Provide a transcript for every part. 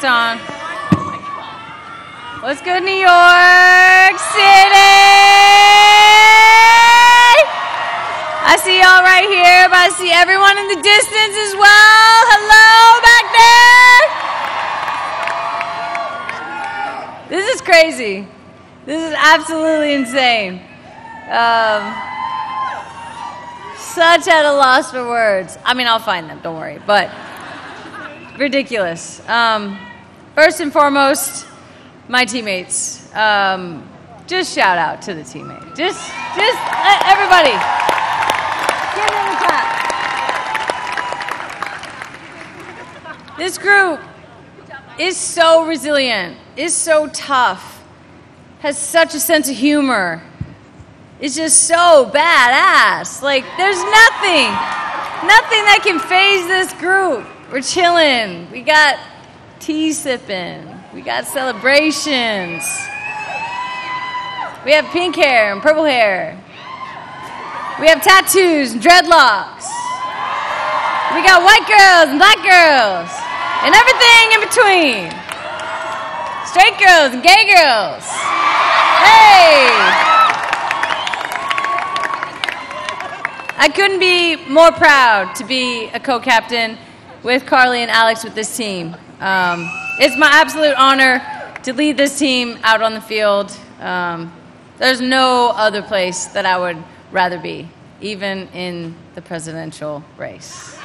It's on. What's good, New York City? I see y'all right here, but I see everyone in the distance as well. Hello back there. This is crazy. This is absolutely insane. Um, such at a loss for words. I mean, I'll find them, don't worry. But ridiculous. Um, first and foremost, my teammates. Um, just shout out to the teammate. Just, just uh, everybody. Give them a clap. This group is so resilient, is so tough, has such a sense of humor, is just so badass. Like, there's nothing, nothing that can faze this group. We're chilling. We got tea sipping. We got celebrations. We have pink hair and purple hair. We have tattoos and dreadlocks. We got white girls and black girls and everything in between. Straight girls and gay girls. Hey! I couldn't be more proud to be a co captain with Carly and Alex with this team. Um, it's my absolute honor to lead this team out on the field. Um, there's no other place that I would rather be, even in the presidential race.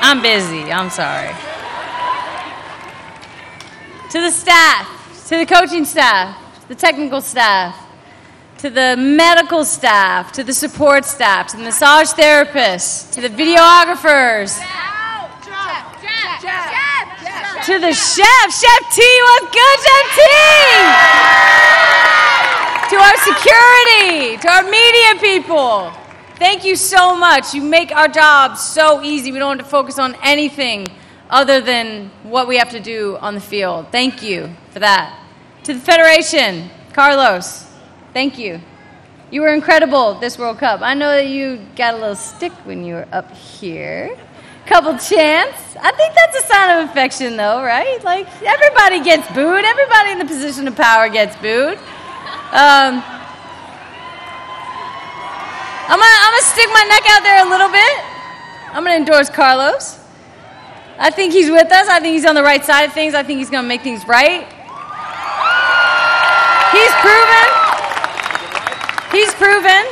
I'm busy, I'm sorry. To the staff, to the coaching staff, the technical staff, to the medical staff, to the support staff, to the massage therapists, to the videographers, to the chef, Chef T, what's good, Chef T? To our security, to our media people. Thank you so much. You make our job so easy. We don't have to focus on anything other than what we have to do on the field. Thank you for that. To the Federation, Carlos, thank you. You were incredible this World Cup. I know that you got a little stick when you were up here. Couple chants. I think that's a sign of affection, though, right? Like, everybody gets booed. Everybody in the position of power gets booed. Um, I'm gonna, I'm gonna stick my neck out there a little bit. I'm gonna endorse Carlos. I think he's with us. I think he's on the right side of things. I think he's gonna make things right. He's proven. He's proven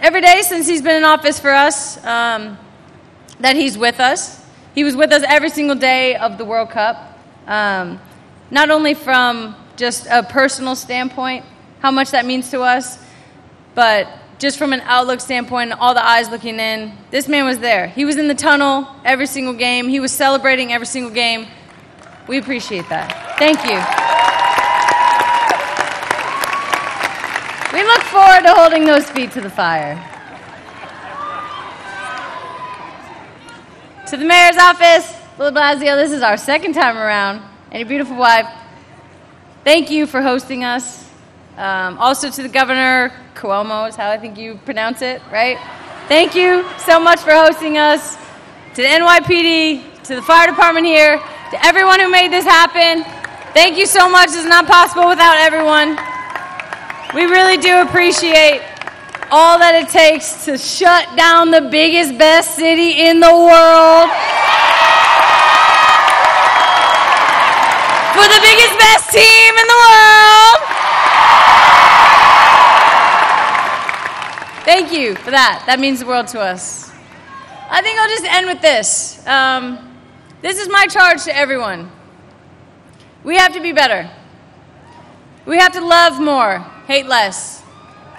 every day since he's been in office for us um, that he's with us. He was with us every single day of the World Cup. Um, not only from just a personal standpoint, how much that means to us, but just from an outlook standpoint, all the eyes looking in, this man was there. He was in the tunnel every single game. He was celebrating every single game. We appreciate that. Thank you. We look forward to holding those feet to the fire. To the mayor's office, Bill Blasio, this is our second time around, and your beautiful wife. Thank you for hosting us. Um, also to the governor, Cuomo is how I think you pronounce it, right? Thank you so much for hosting us. To the NYPD, to the fire department here, to everyone who made this happen. Thank you so much. It's not possible without everyone. We really do appreciate all that it takes to shut down the biggest, best city in the world. For the biggest, best team in the world. Thank you for that. That means the world to us. I think I'll just end with this. Um, this is my charge to everyone. We have to be better. We have to love more, hate less.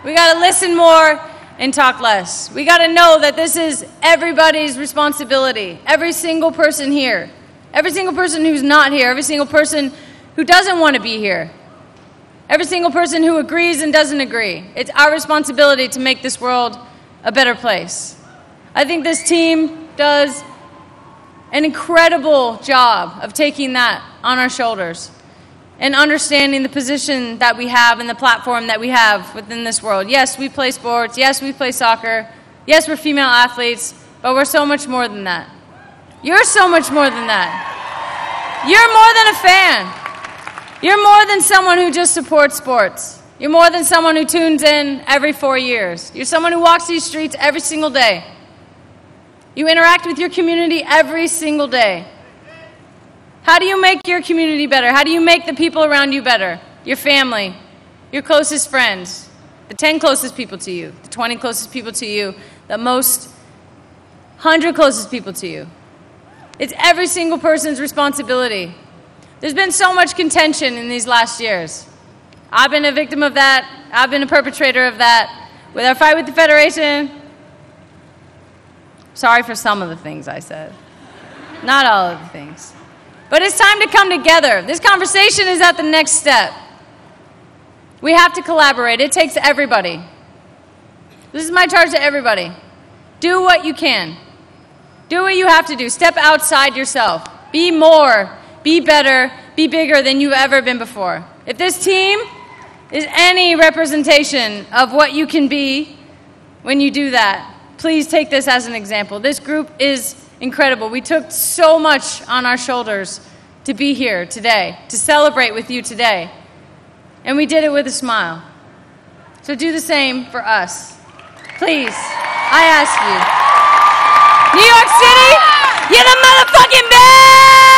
We got to listen more and talk less. We got to know that this is everybody's responsibility. Every single person here. Every single person who's not here. Every single person who doesn't want to be here. Every single person who agrees and doesn't agree. It's our responsibility to make this world a better place. I think this team does an incredible job of taking that on our shoulders and understanding the position that we have and the platform that we have within this world. Yes, we play sports. Yes, we play soccer. Yes, we're female athletes. but we're so much more than that. You're so much more than that. You're more than a fan. You're more than someone who just supports sports. You're more than someone who tunes in every four years. You're someone who walks these streets every single day. You interact with your community every single day. How do you make your community better? How do you make the people around you better? Your family, your closest friends, the 10 closest people to you, the 20 closest people to you, the most 100 closest people to you. It's every single person's responsibility. There's been so much contention in these last years. I've been a victim of that. I've been a perpetrator of that. With our fight with the Federation, sorry for some of the things I said. Not all of the things. But it's time to come together. This conversation is at the next step. We have to collaborate. It takes everybody. This is my charge to everybody. Do what you can. Do what you have to do. Step outside yourself. Be more, be better, be bigger than you've ever been before. If this team is any representation of what you can be when you do that, please take this as an example. This group is incredible. We took so much on our shoulders to be here today, to celebrate with you today. And we did it with a smile. So do the same for us. Please, I ask you. New York City, you're the motherfucking best!